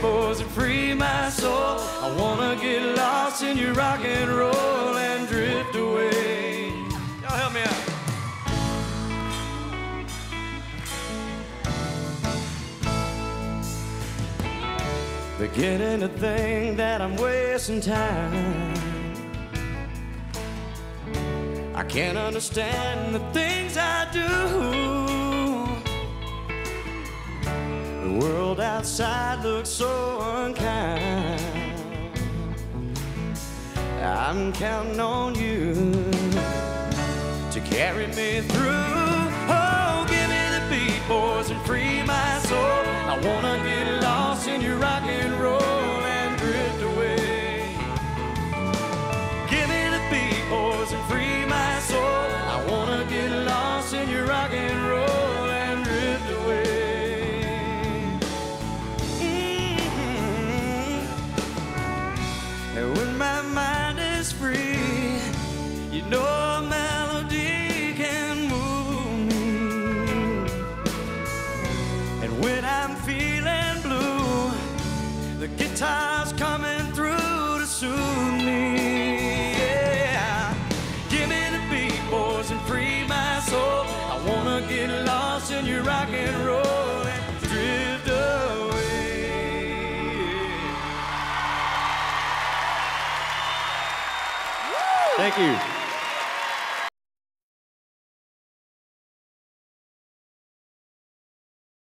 boys, and free my soul. I wanna get lost in your rock and roll and drift away. Y'all help me out. Beginning to think that I'm wasting time. I can't understand the things I do. Outside looks so unkind. I'm counting on you to carry me through. Oh, give me the beat, boys, and free my soul. I wanna get lost in your rock and roll guitar's coming through to soothe me. Yeah. Give me the beat, boys, and free my soul. I wanna get lost in your rock and roll and drift away.